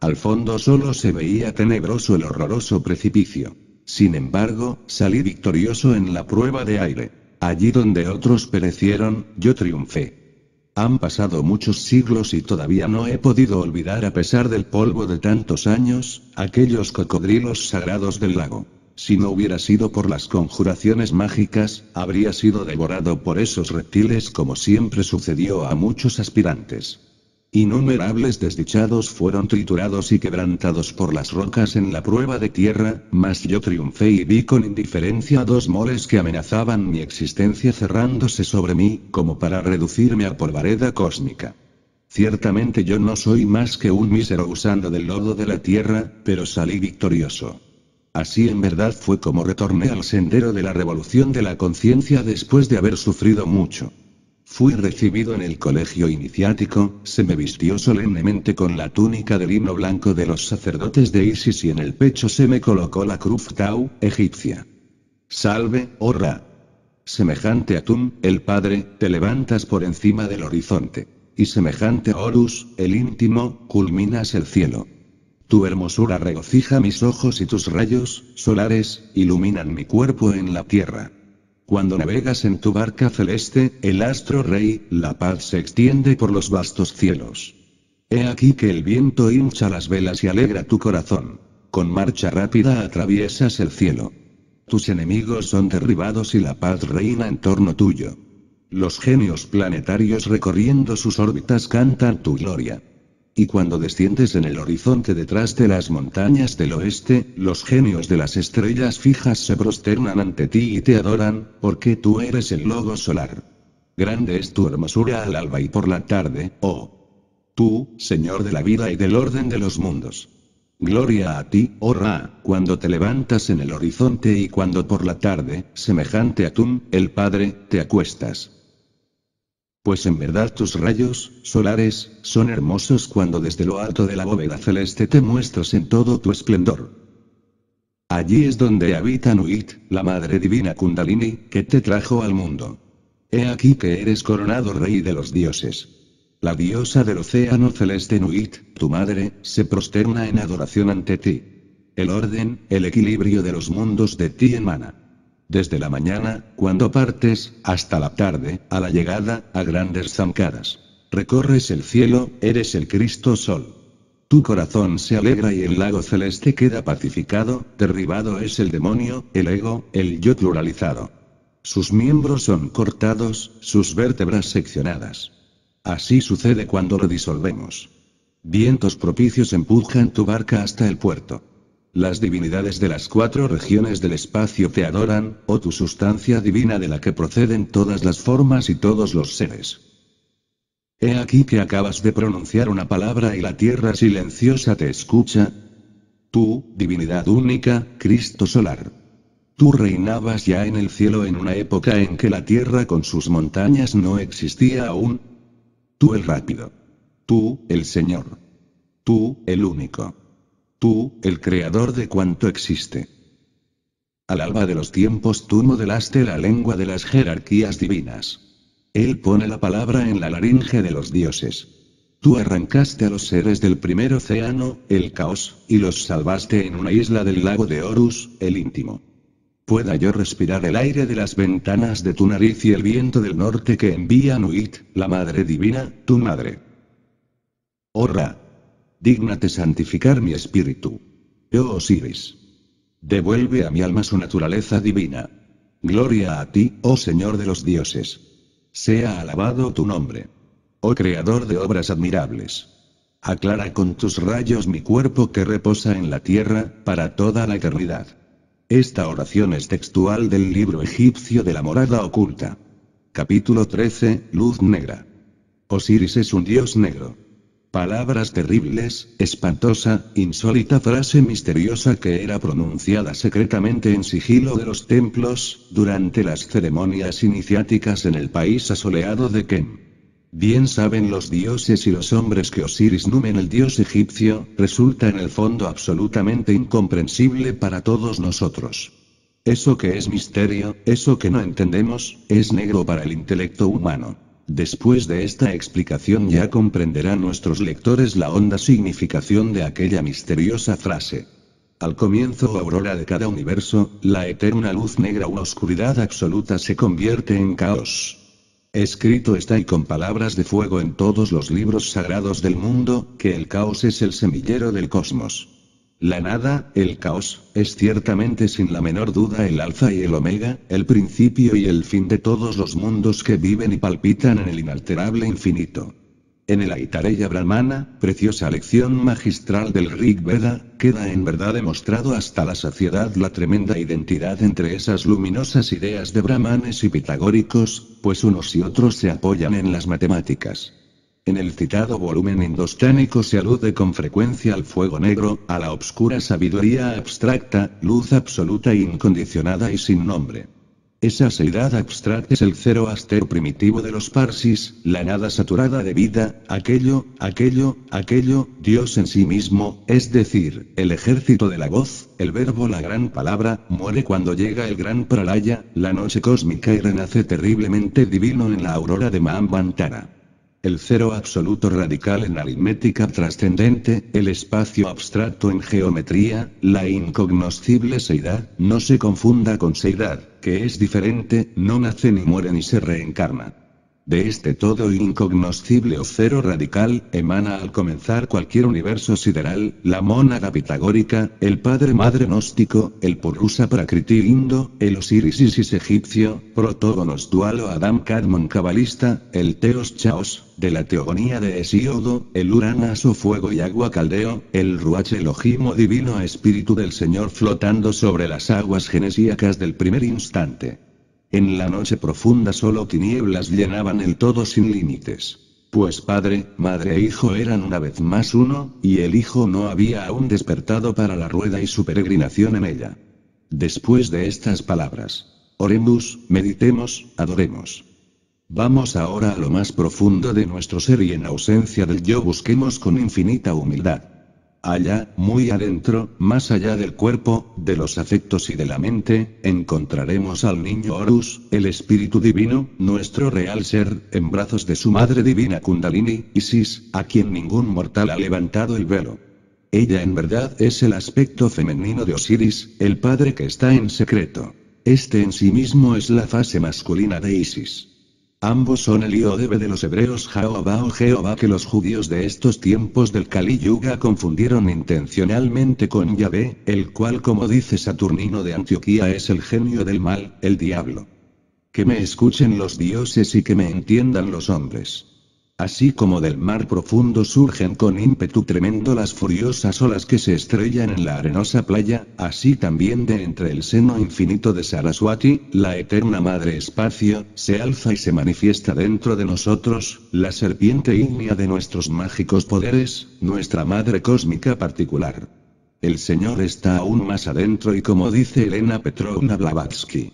Al fondo solo se veía tenebroso el horroroso precipicio. Sin embargo, salí victorioso en la prueba de aire. Allí donde otros perecieron, yo triunfé. Han pasado muchos siglos y todavía no he podido olvidar a pesar del polvo de tantos años, aquellos cocodrilos sagrados del lago. Si no hubiera sido por las conjuraciones mágicas, habría sido devorado por esos reptiles como siempre sucedió a muchos aspirantes. Innumerables desdichados fueron triturados y quebrantados por las rocas en la prueba de tierra, mas yo triunfé y vi con indiferencia dos moles que amenazaban mi existencia cerrándose sobre mí, como para reducirme a polvareda cósmica. Ciertamente yo no soy más que un mísero usando del lodo de la tierra, pero salí victorioso. Así en verdad fue como retorné al sendero de la revolución de la conciencia después de haber sufrido mucho. Fui recibido en el colegio iniciático, se me vistió solemnemente con la túnica del himno blanco de los sacerdotes de Isis y en el pecho se me colocó la cruz Tau, egipcia. Salve, oh Ra. Semejante a Tum, el Padre, te levantas por encima del horizonte. Y semejante a Horus, el íntimo, culminas el cielo. Tu hermosura regocija mis ojos y tus rayos, solares, iluminan mi cuerpo en la tierra. Cuando navegas en tu barca celeste, el astro rey, la paz se extiende por los vastos cielos. He aquí que el viento hincha las velas y alegra tu corazón. Con marcha rápida atraviesas el cielo. Tus enemigos son derribados y la paz reina en torno tuyo. Los genios planetarios recorriendo sus órbitas cantan tu gloria. Y cuando desciendes en el horizonte detrás de las montañas del oeste, los genios de las estrellas fijas se prosternan ante ti y te adoran, porque tú eres el logo solar. Grande es tu hermosura al alba y por la tarde, oh. Tú, Señor de la vida y del orden de los mundos. Gloria a ti, oh Ra, cuando te levantas en el horizonte y cuando por la tarde, semejante a Tum, el Padre, te acuestas. Pues en verdad tus rayos, solares, son hermosos cuando desde lo alto de la bóveda celeste te muestras en todo tu esplendor. Allí es donde habita Nuit, la Madre Divina Kundalini, que te trajo al mundo. He aquí que eres coronado Rey de los dioses. La diosa del océano celeste Nuit, tu madre, se prosterna en adoración ante ti. El orden, el equilibrio de los mundos de ti emana. Desde la mañana, cuando partes, hasta la tarde, a la llegada, a grandes zancadas. Recorres el cielo, eres el Cristo Sol. Tu corazón se alegra y el lago celeste queda pacificado, derribado es el demonio, el ego, el yo pluralizado. Sus miembros son cortados, sus vértebras seccionadas. Así sucede cuando lo disolvemos. Vientos propicios empujan tu barca hasta el puerto. Las divinidades de las cuatro regiones del espacio te adoran, oh tu sustancia divina de la que proceden todas las formas y todos los seres. He aquí que acabas de pronunciar una palabra y la tierra silenciosa te escucha. Tú, divinidad única, Cristo solar. Tú reinabas ya en el cielo en una época en que la tierra con sus montañas no existía aún. Tú el rápido. Tú, el Señor. Tú, el único. Tú, el creador de cuanto existe. Al alba de los tiempos tú modelaste la lengua de las jerarquías divinas. Él pone la palabra en la laringe de los dioses. Tú arrancaste a los seres del primer océano, el caos, y los salvaste en una isla del lago de Horus, el íntimo. Pueda yo respirar el aire de las ventanas de tu nariz y el viento del norte que envía Nuit, la Madre Divina, tu Madre. Oh Dígnate santificar mi espíritu. Yo Osiris. Devuelve a mi alma su naturaleza divina. Gloria a ti, oh Señor de los dioses. Sea alabado tu nombre. Oh Creador de obras admirables. Aclara con tus rayos mi cuerpo que reposa en la tierra, para toda la eternidad. Esta oración es textual del libro egipcio de la morada oculta. Capítulo 13, Luz Negra. Osiris es un dios negro. Palabras terribles, espantosa, insólita frase misteriosa que era pronunciada secretamente en sigilo de los templos, durante las ceremonias iniciáticas en el país asoleado de Kem. Bien saben los dioses y los hombres que Osiris Numen el dios egipcio, resulta en el fondo absolutamente incomprensible para todos nosotros. Eso que es misterio, eso que no entendemos, es negro para el intelecto humano. Después de esta explicación ya comprenderán nuestros lectores la honda significación de aquella misteriosa frase. Al comienzo aurora de cada universo, la eterna luz negra o oscuridad absoluta se convierte en caos. Escrito está y con palabras de fuego en todos los libros sagrados del mundo, que el caos es el semillero del cosmos. La nada, el caos, es ciertamente sin la menor duda el alfa y el omega, el principio y el fin de todos los mundos que viven y palpitan en el inalterable infinito. En el Aitareya Brahmana, preciosa lección magistral del Rig Veda, queda en verdad demostrado hasta la saciedad la tremenda identidad entre esas luminosas ideas de brahmanes y pitagóricos, pues unos y otros se apoyan en las matemáticas. En el citado volumen indostánico se alude con frecuencia al fuego negro, a la obscura sabiduría abstracta, luz absoluta e incondicionada y sin nombre. Esa seidad abstracta es el cero astero primitivo de los parsis, la nada saturada de vida, aquello, aquello, aquello, Dios en sí mismo, es decir, el ejército de la voz, el verbo la gran palabra, muere cuando llega el gran pralaya, la noche cósmica y renace terriblemente divino en la aurora de Mahambantara. El cero absoluto radical en aritmética trascendente, el espacio abstracto en geometría, la incognoscible seidad, no se confunda con seidad, que es diferente, no nace ni muere ni se reencarna. De este todo incognoscible o cero radical, emana al comenzar cualquier universo sideral, la mónada pitagórica, el padre madre gnóstico, el Purusa Prakriti indo, el Osiris Isis egipcio, protógonos dualo Adam Kadmon cabalista, el Teos Chaos, de la teogonía de Hesíodo, el Uranas o fuego y agua caldeo, el Ruach Elohim divino espíritu del Señor flotando sobre las aguas genesíacas del primer instante. En la noche profunda solo tinieblas llenaban el todo sin límites. Pues padre, madre e hijo eran una vez más uno, y el hijo no había aún despertado para la rueda y su peregrinación en ella. Después de estas palabras, oremos, meditemos, adoremos. Vamos ahora a lo más profundo de nuestro ser y en ausencia del yo busquemos con infinita humildad. Allá, muy adentro, más allá del cuerpo, de los afectos y de la mente, encontraremos al niño Horus, el espíritu divino, nuestro real ser, en brazos de su madre divina Kundalini, Isis, a quien ningún mortal ha levantado el velo. Ella en verdad es el aspecto femenino de Osiris, el padre que está en secreto. Este en sí mismo es la fase masculina de Isis. Ambos son el Iodebe de los hebreos Jehová o Jehová que los judíos de estos tiempos del Kali Yuga confundieron intencionalmente con Yahvé, el cual como dice Saturnino de Antioquía es el genio del mal, el diablo. Que me escuchen los dioses y que me entiendan los hombres. Así como del mar profundo surgen con ímpetu tremendo las furiosas olas que se estrellan en la arenosa playa, así también de entre el seno infinito de Saraswati, la eterna madre espacio, se alza y se manifiesta dentro de nosotros, la serpiente ígnea de nuestros mágicos poderes, nuestra madre cósmica particular. El Señor está aún más adentro y como dice Elena Petrovna Blavatsky.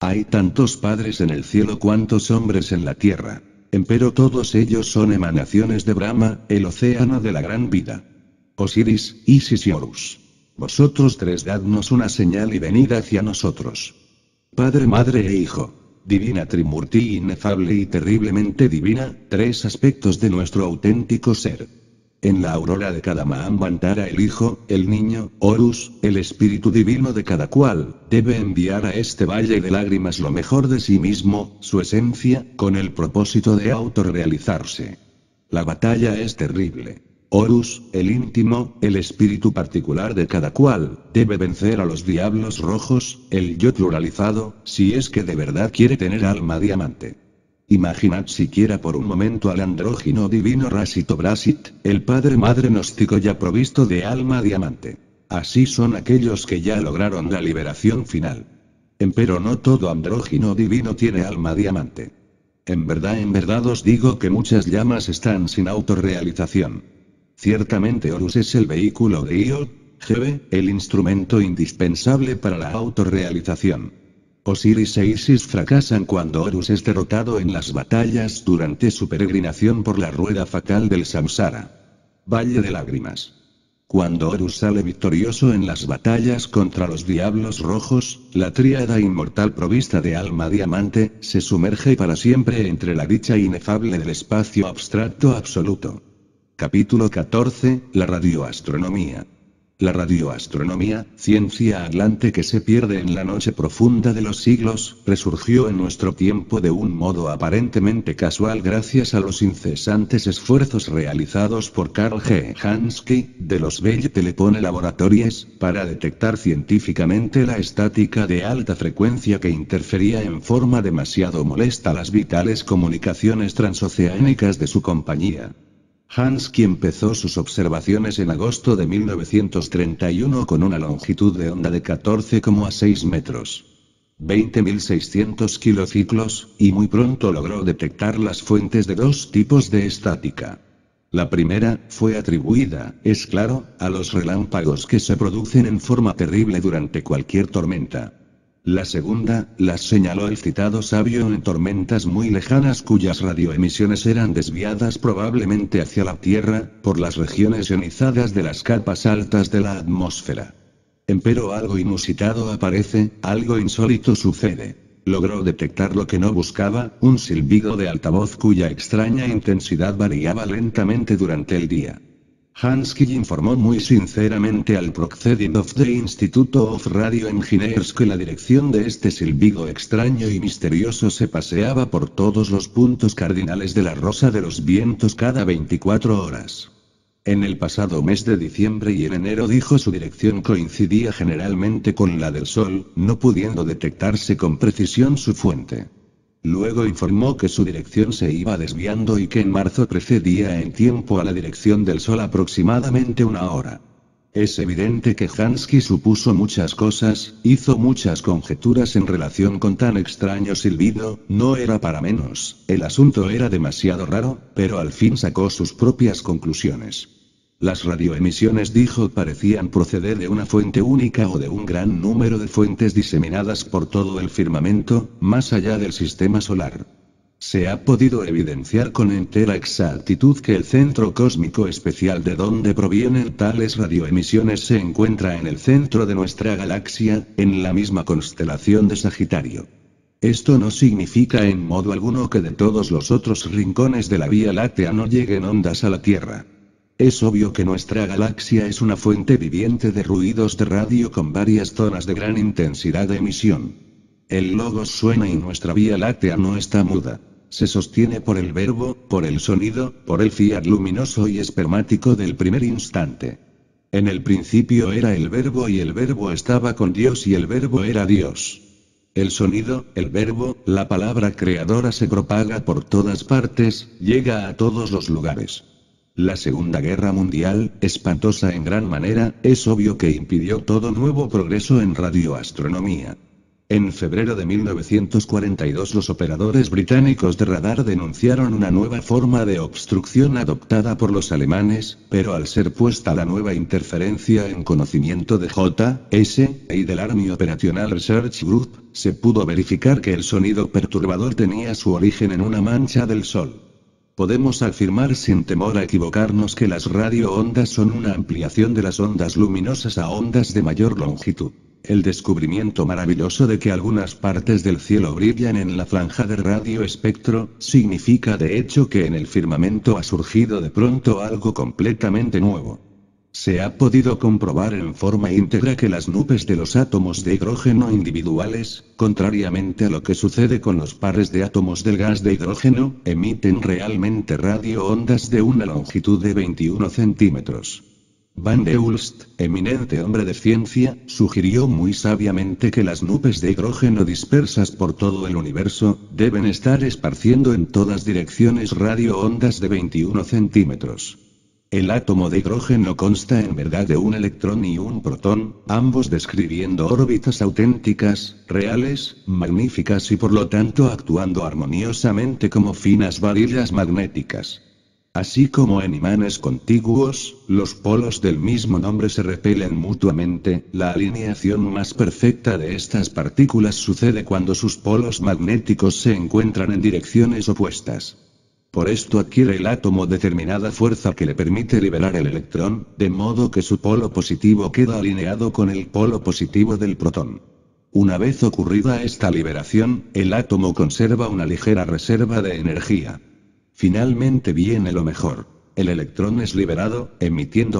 Hay tantos padres en el cielo cuantos hombres en la tierra. Empero todos ellos son emanaciones de Brahma, el océano de la gran vida. Osiris, Isis y Horus. Vosotros tres dadnos una señal y venid hacia nosotros. Padre, Madre e Hijo. Divina Trimurti inefable y terriblemente divina, tres aspectos de nuestro auténtico ser. En la aurora de cada Mahambantara el Hijo, el Niño, Horus, el Espíritu Divino de cada cual, debe enviar a este valle de lágrimas lo mejor de sí mismo, su esencia, con el propósito de autorrealizarse. La batalla es terrible. Horus, el íntimo, el espíritu particular de cada cual, debe vencer a los diablos rojos, el yo pluralizado, si es que de verdad quiere tener alma diamante. Imaginad siquiera por un momento al andrógino divino Rasito Brasit, el padre madre gnóstico ya provisto de alma diamante. Así son aquellos que ya lograron la liberación final. Empero no todo andrógino divino tiene alma diamante. En verdad, en verdad os digo que muchas llamas están sin autorrealización. Ciertamente Horus es el vehículo de Io, Jebe, el instrumento indispensable para la autorrealización. Osiris e Isis fracasan cuando Horus es derrotado en las batallas durante su peregrinación por la rueda fatal del samsara. Valle de lágrimas. Cuando Horus sale victorioso en las batallas contra los diablos rojos, la tríada inmortal provista de alma diamante, se sumerge para siempre entre la dicha inefable del espacio abstracto absoluto. Capítulo 14, La radioastronomía. La radioastronomía, ciencia atlante que se pierde en la noche profunda de los siglos, resurgió en nuestro tiempo de un modo aparentemente casual gracias a los incesantes esfuerzos realizados por Karl G. Hansky, de los Bell Telephone Laboratories, para detectar científicamente la estática de alta frecuencia que interfería en forma demasiado molesta las vitales comunicaciones transoceánicas de su compañía. Hansky empezó sus observaciones en agosto de 1931 con una longitud de onda de 14,6 metros. 20.600 kilociclos, y muy pronto logró detectar las fuentes de dos tipos de estática. La primera, fue atribuida, es claro, a los relámpagos que se producen en forma terrible durante cualquier tormenta. La segunda, las señaló el citado sabio en tormentas muy lejanas cuyas radioemisiones eran desviadas probablemente hacia la Tierra, por las regiones ionizadas de las capas altas de la atmósfera. Empero algo inusitado aparece, algo insólito sucede. Logró detectar lo que no buscaba, un silbido de altavoz cuya extraña intensidad variaba lentamente durante el día. Hansky informó muy sinceramente al Proceeding of the Institute of Radio Engineers que la dirección de este silbido extraño y misterioso se paseaba por todos los puntos cardinales de la rosa de los vientos cada 24 horas. En el pasado mes de diciembre y en enero dijo su dirección coincidía generalmente con la del Sol, no pudiendo detectarse con precisión su fuente. Luego informó que su dirección se iba desviando y que en marzo precedía en tiempo a la dirección del Sol aproximadamente una hora. Es evidente que Hansky supuso muchas cosas, hizo muchas conjeturas en relación con tan extraño silbido, no era para menos, el asunto era demasiado raro, pero al fin sacó sus propias conclusiones. Las radioemisiones dijo parecían proceder de una fuente única o de un gran número de fuentes diseminadas por todo el firmamento, más allá del sistema solar. Se ha podido evidenciar con entera exactitud que el centro cósmico especial de donde provienen tales radioemisiones se encuentra en el centro de nuestra galaxia, en la misma constelación de Sagitario. Esto no significa en modo alguno que de todos los otros rincones de la Vía Láctea no lleguen ondas a la Tierra. Es obvio que nuestra galaxia es una fuente viviente de ruidos de radio con varias zonas de gran intensidad de emisión. El logos suena y nuestra Vía Láctea no está muda. Se sostiene por el verbo, por el sonido, por el fiat luminoso y espermático del primer instante. En el principio era el verbo y el verbo estaba con Dios y el verbo era Dios. El sonido, el verbo, la palabra creadora se propaga por todas partes, llega a todos los lugares. La Segunda Guerra Mundial, espantosa en gran manera, es obvio que impidió todo nuevo progreso en radioastronomía. En febrero de 1942 los operadores británicos de radar denunciaron una nueva forma de obstrucción adoptada por los alemanes, pero al ser puesta la nueva interferencia en conocimiento de J.S. y del Army Operational Research Group, se pudo verificar que el sonido perturbador tenía su origen en una mancha del Sol. Podemos afirmar sin temor a equivocarnos que las radioondas son una ampliación de las ondas luminosas a ondas de mayor longitud. El descubrimiento maravilloso de que algunas partes del cielo brillan en la franja de radio espectro, significa de hecho que en el firmamento ha surgido de pronto algo completamente nuevo. Se ha podido comprobar en forma íntegra que las nubes de los átomos de hidrógeno individuales, contrariamente a lo que sucede con los pares de átomos del gas de hidrógeno, emiten realmente radioondas de una longitud de 21 centímetros. Van de Ulst, eminente hombre de ciencia, sugirió muy sabiamente que las nubes de hidrógeno dispersas por todo el universo, deben estar esparciendo en todas direcciones radioondas de 21 centímetros. El átomo de hidrógeno consta en verdad de un electrón y un protón, ambos describiendo órbitas auténticas, reales, magníficas y por lo tanto actuando armoniosamente como finas varillas magnéticas. Así como en imanes contiguos, los polos del mismo nombre se repelen mutuamente, la alineación más perfecta de estas partículas sucede cuando sus polos magnéticos se encuentran en direcciones opuestas. Por esto adquiere el átomo determinada fuerza que le permite liberar el electrón, de modo que su polo positivo queda alineado con el polo positivo del protón. Una vez ocurrida esta liberación, el átomo conserva una ligera reserva de energía. Finalmente viene lo mejor. El electrón es liberado, emitiendo